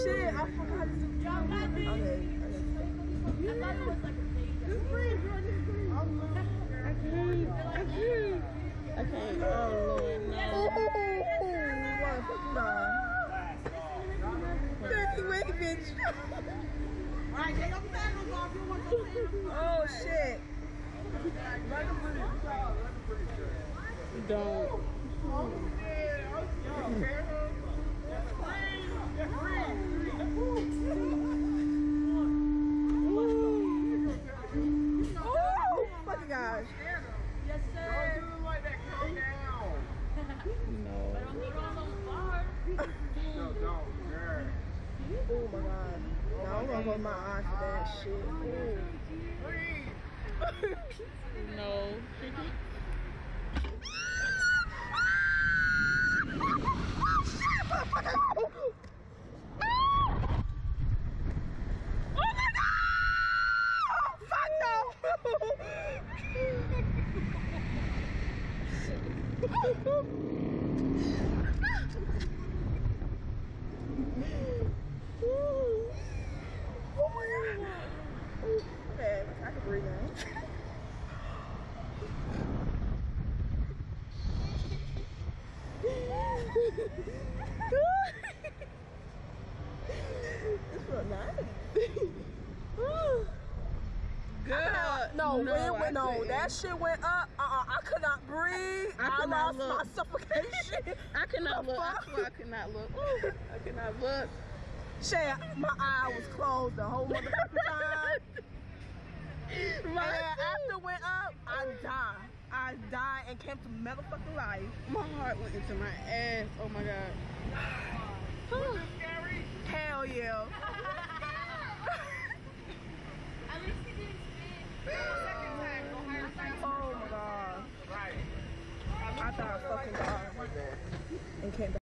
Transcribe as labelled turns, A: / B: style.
A: shit! I forgot to do. Okay, okay. Just breathe, girl. Just breathe.
B: I can't. I can't. I can't. Oh Lord.
A: Motherfucker, Dirty wig, bitch.
C: Alright, take your sandals off. You want your sandals
A: Oh shit.
B: Don't.
A: Yes, sir. Don't
C: do it
B: No.
A: Oh my god. Now I'm gonna close my eyes for that shit. Ooh.
B: No.
A: Oh my god. Okay, I can breathe now. This feel nice.
B: Good.
A: No,
B: no,
A: it went, no, that shit went up. Uh-uh, I could not breathe. Lost
B: look.
A: my suffocation.
B: I could not
A: The
B: look. I swear I could not look. Ooh, I could not look.
A: Shay, my eye was closed the whole motherfucking time. And after it went up, I died. I died and came to motherfucking life.
B: my heart went into my ass. Oh my god.
A: I thought fucking died and came back.